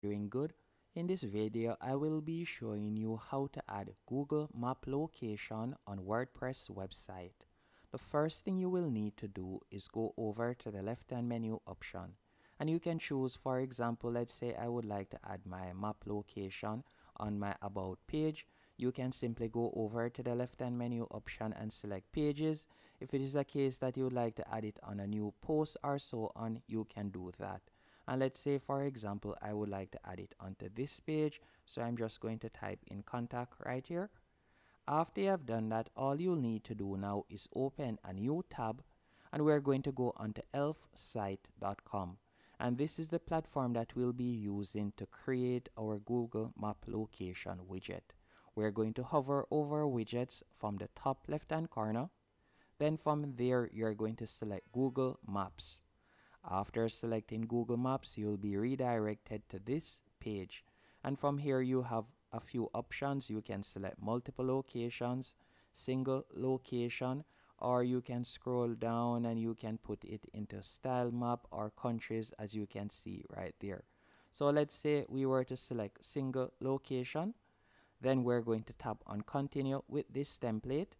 doing good. In this video I will be showing you how to add Google map location on WordPress website. The first thing you will need to do is go over to the left hand menu option. And you can choose for example let's say I would like to add my map location on my about page. You can simply go over to the left hand menu option and select pages. If it is a case that you would like to add it on a new post or so on you can do that and let's say for example I would like to add it onto this page. So I'm just going to type in contact right here. After you have done that all you'll need to do now is open a new tab. And we're going to go onto elfsight.com and this is the platform that we'll be using to create our Google map location widget. We're going to hover over widgets from the top left hand corner. Then from there you're going to select Google Maps after selecting Google Maps, you'll be redirected to this page. And from here, you have a few options. You can select multiple locations, single location, or you can scroll down and you can put it into style map or countries as you can see right there. So let's say we were to select single location. Then we're going to tap on continue with this template.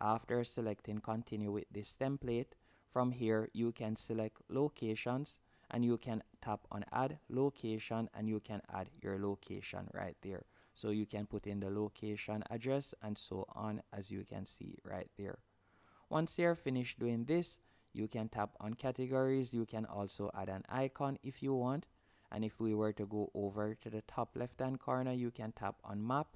After selecting continue with this template, from here, you can select locations and you can tap on add location and you can add your location right there. So you can put in the location address and so on as you can see right there. Once you're finished doing this, you can tap on categories. You can also add an icon if you want. And if we were to go over to the top left hand corner, you can tap on map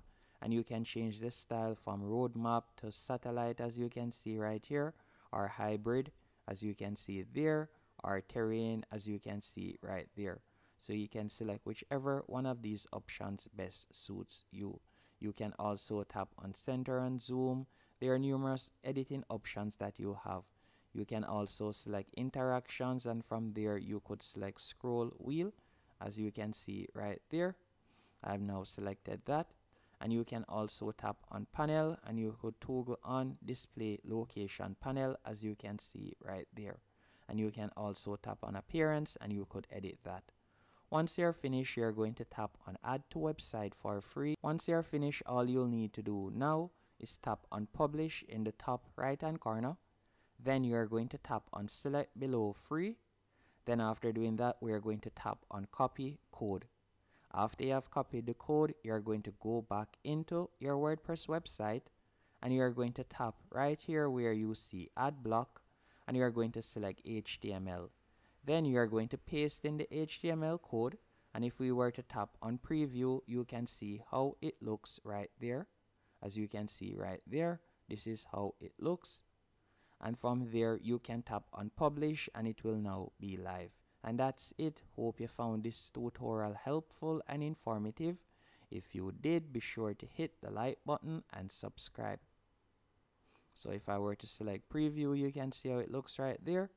and you can change the style from road map to satellite as you can see right here or hybrid as you can see there or terrain as you can see right there. So you can select whichever one of these options best suits you. You can also tap on center and zoom. There are numerous editing options that you have. You can also select interactions and from there you could select scroll wheel as you can see right there. I've now selected that and you can also tap on panel and you could toggle on display location panel as you can see right there. And you can also tap on appearance and you could edit that. Once you're finished you're going to tap on add to website for free. Once you're finished all you'll need to do now is tap on publish in the top right hand corner. Then you're going to tap on select below free. Then after doing that we're going to tap on copy code after you have copied the code, you're going to go back into your WordPress website and you're going to tap right here where you see add block and you're going to select HTML. Then you're going to paste in the HTML code and if we were to tap on preview, you can see how it looks right there. As you can see right there, this is how it looks. And from there, you can tap on publish and it will now be live. And that's it. Hope you found this tutorial helpful and informative. If you did, be sure to hit the like button and subscribe. So if I were to select preview, you can see how it looks right there.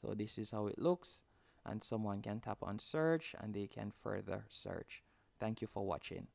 So this is how it looks. And someone can tap on search and they can further search. Thank you for watching.